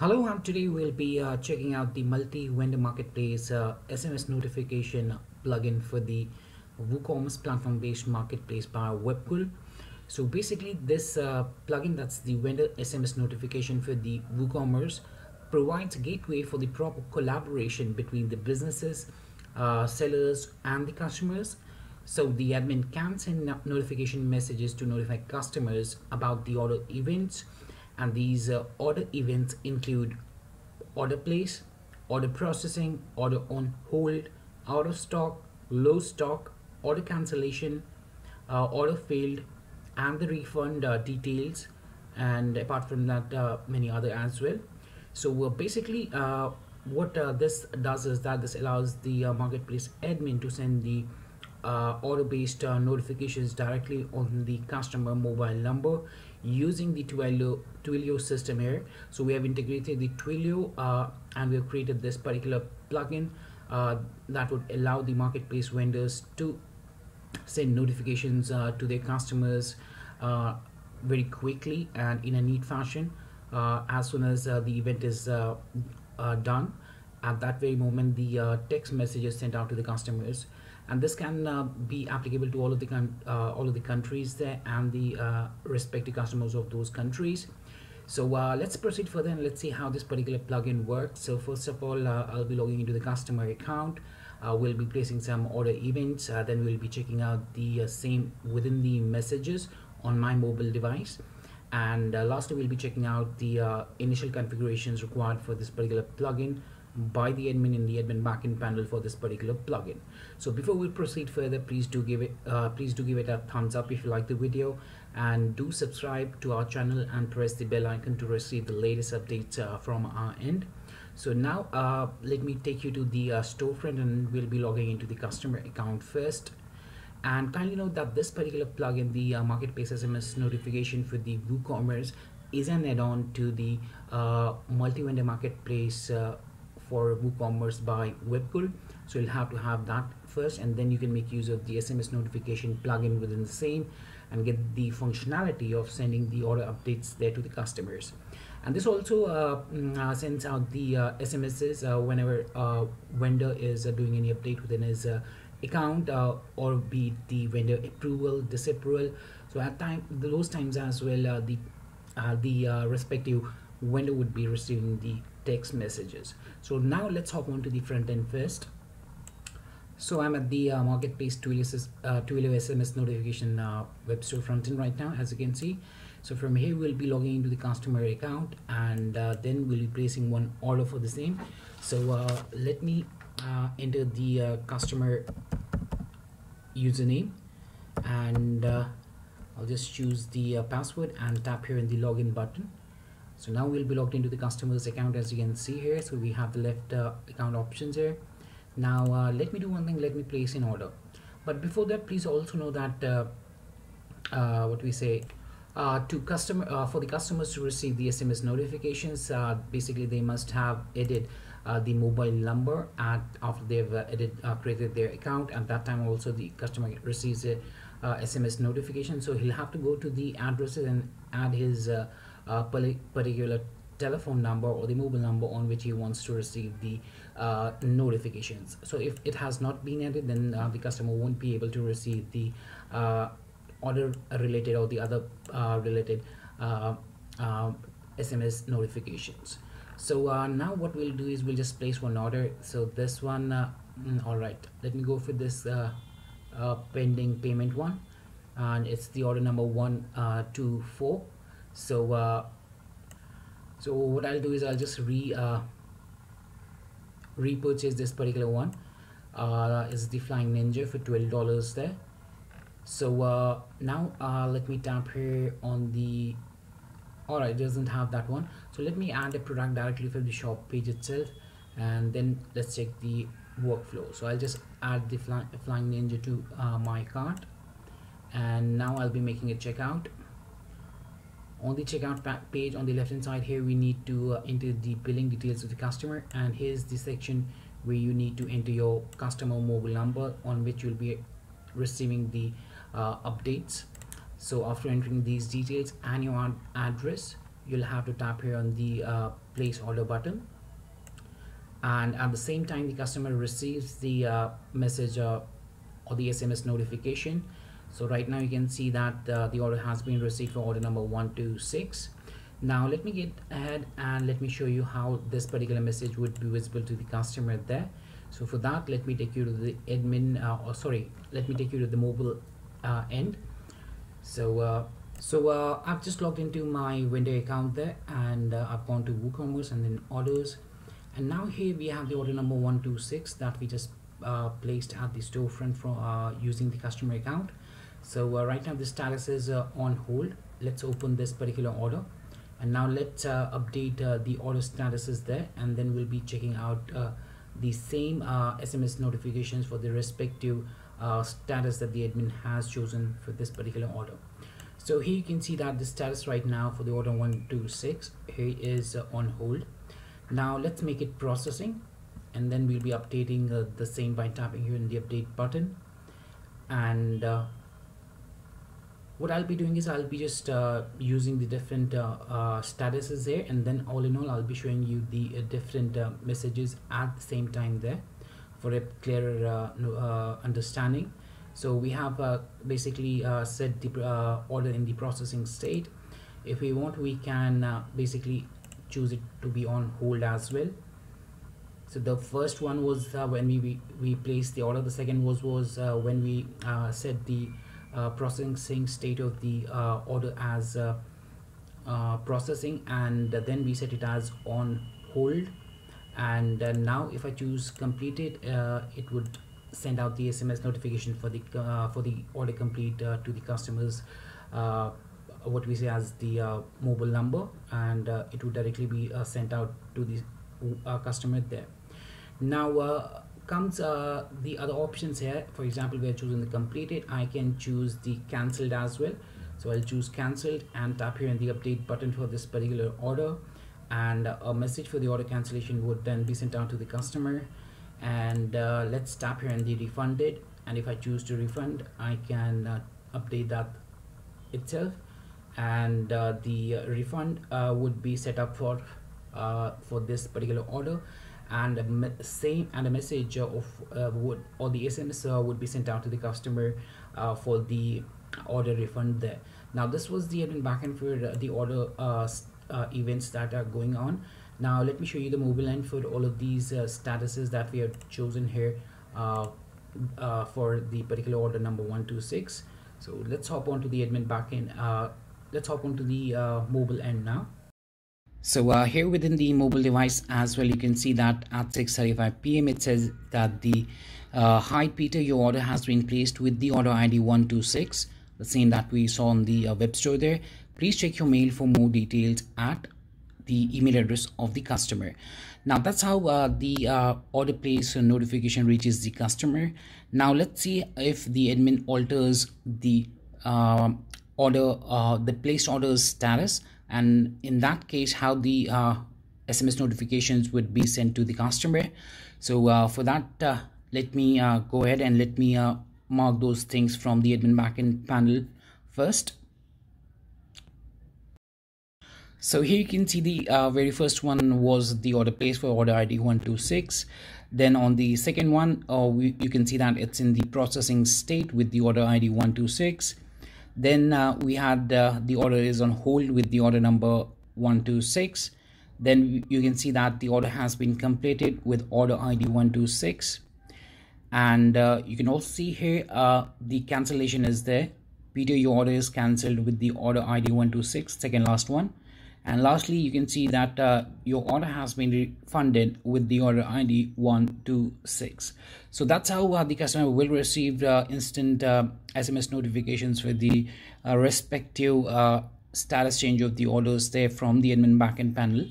Hello, and today we'll be uh, checking out the multi-vendor marketplace uh, SMS notification plugin for the WooCommerce platform-based marketplace by Webkul. So basically, this uh, plugin that's the vendor SMS notification for the WooCommerce provides a gateway for the proper collaboration between the businesses, uh, sellers, and the customers. So the admin can send notification messages to notify customers about the order events and these uh, order events include order place, order processing, order on hold, out of stock, low stock, order cancellation, uh, order failed, and the refund uh, details. And apart from that, uh, many other as well. So uh, basically, uh, what this does is that this allows the marketplace admin to send the uh, order-based uh, notifications directly on the customer mobile number using the Twilio, Twilio system here. So we have integrated the Twilio uh, and we have created this particular plugin uh, that would allow the marketplace vendors to send notifications uh, to their customers uh, very quickly and in a neat fashion as soon as the event is done at that very moment the text message is sent out to the customers and this can uh, be applicable to all of the uh, all of the countries there and the uh, respective customers of those countries. So uh, let's proceed further and let's see how this particular plugin works. So first of all uh, I'll be logging into the customer account. Uh, we'll be placing some order events. Then we'll be checking out the same within the messages on my mobile device. And lastly we'll be checking out the initial configurations required for this particular plugin by the admin in the admin backend panel for this particular plugin. So before we proceed further please do give it uh, please do give it a thumbs up if you like the video and do subscribe to our channel and press the bell icon to receive the latest updates uh, from our end. So now uh, let me take you to the uh, storefront and we'll be logging into the customer account first. And kindly note that this particular plugin the uh, marketplace sms notification for the woocommerce is an add-on to the uh, multi-vendor marketplace for WooCommerce by Webkul. So you'll have to have that first and then you can make use of the SMS notification plugin within the same and get the functionality of sending the order updates there to the customers. And this also uh, mm, uh, sends out the uh, SMSs uh, whenever uh, vendor is uh, doing any update within his account or be the vendor approval, disapproval. So at time those times as well, the the respective vendor would be receiving the text messages. So now let's hop on to the front end first. So I'm at the uh, marketplace Twilio, uh, Twilio SMS notification uh, web store front end right now as you can see. So from here we'll be logging into the customer account and uh, then we'll be placing one order for the same. So uh, let me uh, enter the uh, customer username and I'll just choose the password and tap here in the login button so now we'll be logged into the customer's account as you can see here. So we have the left uh, account options here. Now uh, let me do one thing. Let me place an order. But before that please also know that uh, uh what we say uh, to customer uh, for the customers to receive the SMS notifications basically they must have added the mobile number at after they've added created their account. At that time also the customer receives a SMS notification. So he'll have to go to the addresses and add his uh, particular telephone number or the mobile number on which he wants to receive the uh, notifications. So if it has not been added then uh, the customer won't be able to receive the uh, order related or the other uh, related SMS uh, notifications. So now what we'll do is we'll just place one order. So this one mm, all right. Let me go for this pending payment one. And it's the order number one two four so uh, so what I'll do is I'll just re uh, repurchase this particular one. Uh, is the flying ninja for $12 there. So uh, now uh, let me tap here on the alright doesn't have that one. So let me add a product directly from the shop page itself and then let's check the workflow. So I'll just add the fly, flying ninja to uh, my cart. And now I'll be making a checkout on the checkout page on the left hand side here we need to uh, enter the billing details of the customer and here's the section where you need to enter your customer mobile number on which you'll be receiving the uh, updates. So after entering these details and your ad address you'll have to tap here on the uh, place order button. And at the same time the customer receives the uh, message uh, or the SMS notification so right now you can see that uh, the order has been received for order number 126 now let me get ahead and let me show you how this particular message would be visible to the customer there. So for that let me take you to the admin uh, or sorry let me take you to the mobile uh, end. So uh, so uh, I've just logged into my window account there and uh, I've gone to WooCommerce and then orders. And now here we have the order number 126 that we just uh, placed at the storefront uh, using the customer account so uh, right now the status is uh, on hold. Let's open this particular order. And now let's uh, update uh, the order statuses there and then we'll be checking out the same SMS notifications for the respective status that the admin has chosen for this particular order. So here you can see that the status right now for the order 126 here is on hold. Now let's make it processing and then we'll be updating uh, the same by tapping here in the update button. And uh, what I'll be doing is I'll be just uh, using the different uh, uh, statuses there and then all in all I'll be showing you the uh, different messages at the same time there for a clearer understanding. So we have basically set the order in the processing state. If we want we can basically choose it to be on hold as well. So the first one was uh, when we, we we placed the order. The second was was uh, when we uh, set the uh, processing state of the uh, order as uh, processing and then we set it as on hold. And now if I choose completed it would send out the SMS notification for the for the order complete to the customers what we say as the uh, mobile number and uh, it would directly be uh, sent out to the uh, customer there. Now uh, comes uh, the other options here for example we are choosing the completed I can choose the cancelled as well. So I'll choose cancelled and tap here in the update button for this particular order. And a message for the order cancellation would then be sent out to the customer. And let's tap here in the refunded. And if I choose to refund I can update that itself. And uh, the refund uh, would be set up for uh, for this particular order and a same and a message of uh, would or the SMS uh, would be sent out to the customer uh, for the order refund there. Now this was the admin backend for the order events that are going on. Now let me show you the mobile end for all of these statuses that we have chosen here for the particular order number 126 so let's hop on to the admin backend let's hop onto the uh, mobile end now so uh, here within the mobile device as well you can see that at 6:35 p.m. it says that the uh, hi Peter your order has been placed with the order ID 126 the same that we saw on the uh, web store there. Please check your mail for more details at the email address of the customer. Now that's how uh, the uh, order place notification reaches the customer. Now let's see if the admin alters the uh, order the placed orders status and in that case how the uh, SMS notifications would be sent to the customer. So uh, for that uh, let me uh, go ahead and let me uh, mark those things from the admin backend panel first. So here you can see the very first one was the order place for order ID 126 then on the second one we, you can see that it's in the processing state with the order ID 126 then uh, we had uh, the order is on hold with the order number 126 then you can see that the order has been completed with order id 126 and uh, you can also see here uh, the cancellation is there. Peter your order is cancelled with the order id 126 second last one and lastly you can see that uh, your order has been refunded with the order id 126 so that's how uh, the customer will receive uh, instant sms uh, notifications for the uh, respective uh, status change of the orders there from the admin backend panel.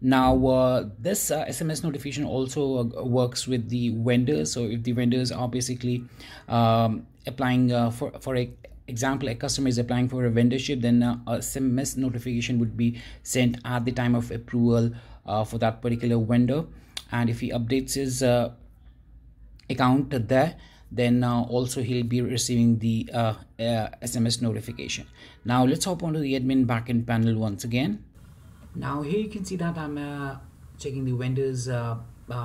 Now uh, this uh, sms notification also uh, works with the vendors. So if the vendors are basically um, applying for for a example a customer is applying for a vendorship then a sms notification would be sent at the time of approval uh, for that particular vendor. And if he updates his uh, account there then uh, also he'll be receiving the sms uh, uh, notification. Now let's hop onto the admin backend panel once again. Now here you can see that I'm uh, checking the vendor's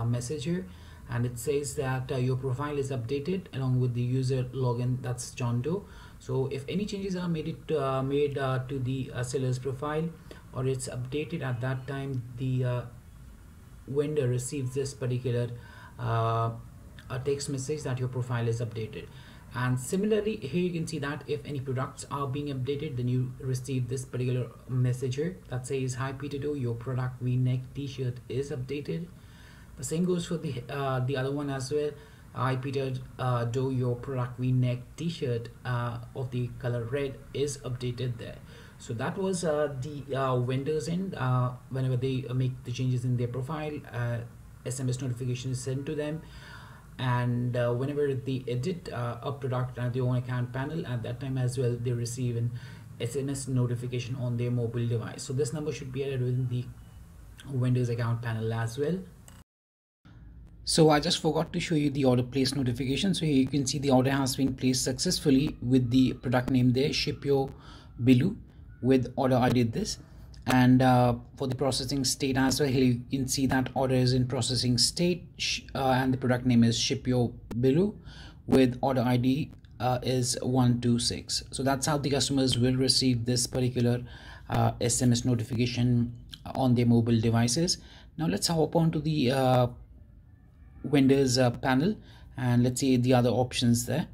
message here and it says that uh, your profile is updated along with the user login that's John Doe. So if any changes are made it uh, made uh, to the uh, seller's profile or it's updated at that time the uh, vendor receives this particular uh, a text message that your profile is updated. And similarly here you can see that if any products are being updated then you receive this particular message here that says hi Peter Doe your product v-neck t-shirt is updated the same goes for the uh, the other one as well. Hi Peter uh, Doe your product v-neck t-shirt uh, of the color red is updated there. So that was uh, the uh, vendors end uh, whenever they make the changes in their profile SMS notification is sent to them. And uh, whenever they edit uh, a product at their own account panel at that time as well they receive an SMS notification on their mobile device. So this number should be added within the Windows account panel as well so I just forgot to show you the order place notification. So here you can see the order has been placed successfully with the product name there Shipyo Bilu with order ID this. And uh, for the processing state as well here you can see that order is in processing state. Uh, and the product name is Shipyo Bilu with order ID uh, is 126 so that's how the customers will receive this particular SMS uh, notification on their mobile devices. Now let's hop on to the Windows uh, panel and let's see the other options there.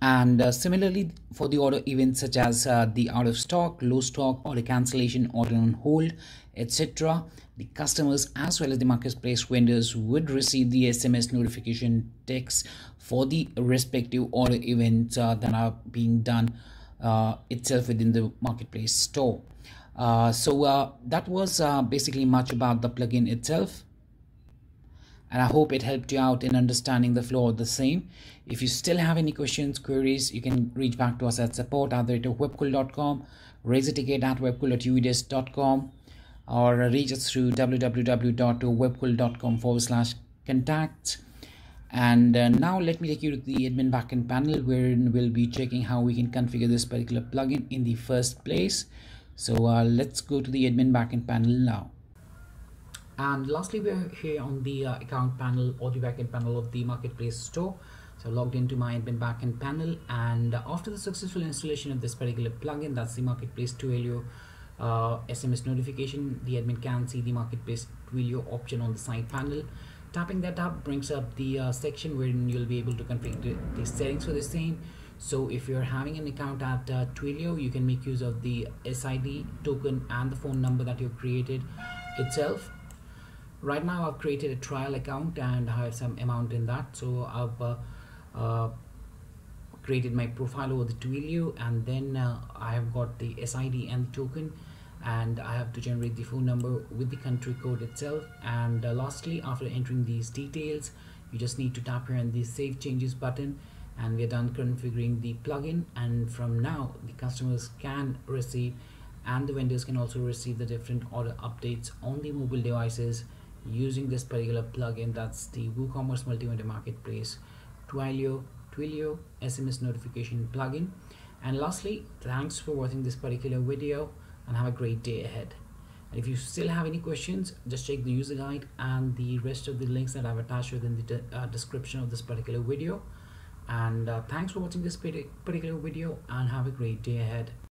And uh, similarly for the order events such as uh, the out of stock low stock or order cancellation order on hold etc the customers as well as the marketplace vendors would receive the sms notification text for the respective order events uh, that are being done uh, itself within the marketplace store. Uh, so that was basically much about the plugin itself and I hope it helped you out in understanding the flow of the same. If you still have any questions, queries, you can reach back to us at support at a ticket at webkul.uvdesk.com, or reach us through www.webkul.com forward slash contact. And uh, now let me take you to the admin backend panel wherein we'll be checking how we can configure this particular plugin in the first place. So uh, let's go to the admin backend panel now and lastly we're here on the uh, account panel or the backend panel of the marketplace store. So logged into my admin backend panel and after the successful installation of this particular plugin that's the marketplace Twilio uh, SMS notification the admin can see the marketplace Twilio option on the side panel. Tapping that up brings up the uh, section where you'll be able to configure the settings for the same. So if you're having an account at uh, Twilio you can make use of the SID token and the phone number that you've created itself right now I've created a trial account and I have some amount in that. So I've uh, uh, created my profile over the Twilio and then uh, I have got the SID and the token and I have to generate the phone number with the country code itself. And uh, lastly after entering these details you just need to tap here on the save changes button and we're done configuring the plugin. And from now the customers can receive and the vendors can also receive the different order updates on the mobile devices using this particular plugin that's the WooCommerce Multi-Vendor Marketplace Twilio, Twilio SMS notification plugin. And lastly thanks for watching this particular video and have a great day ahead. And if you still have any questions just check the user guide and the rest of the links that I've attached within the de uh, description of this particular video. And uh, thanks for watching this particular video and have a great day ahead